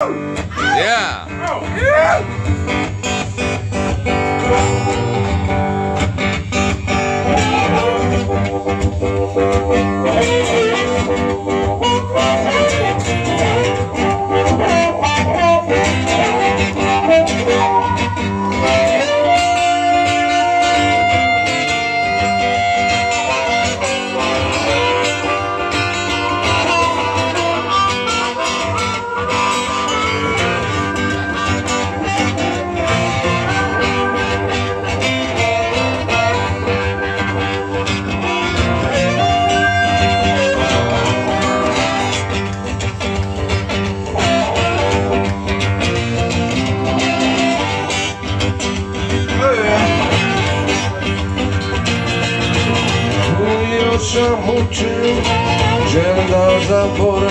Yeah. Oh, yeah. Przepraszam uczył, że na zaporę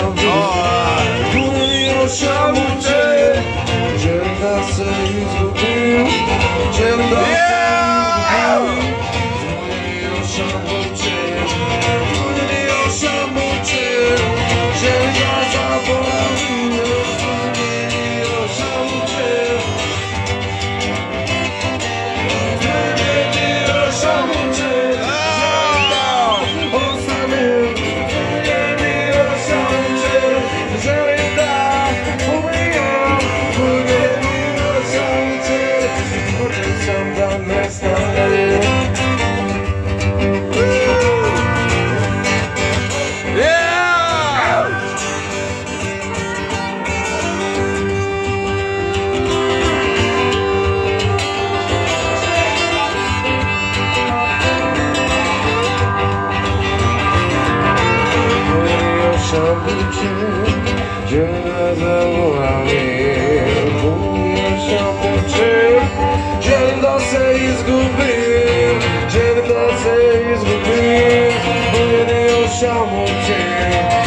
życie, gdzie zawołał się tym czym, dzień w nocy i zgubiłem Dzień w nocy i zgubiłem, nie osiągnął cię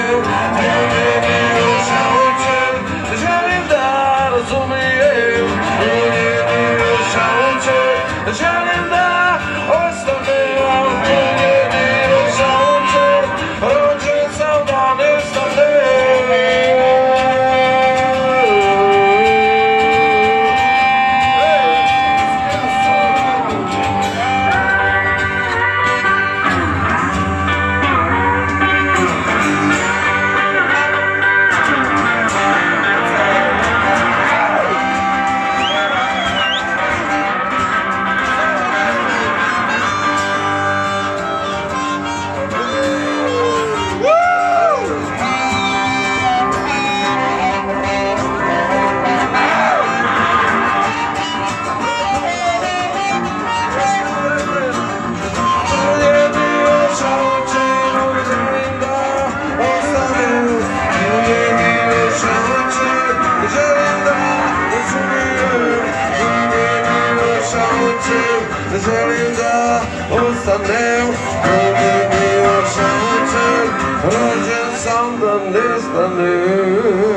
Hey, hey. czy, że mi da ustanę Kiedy miłość się uczy, ludzie są do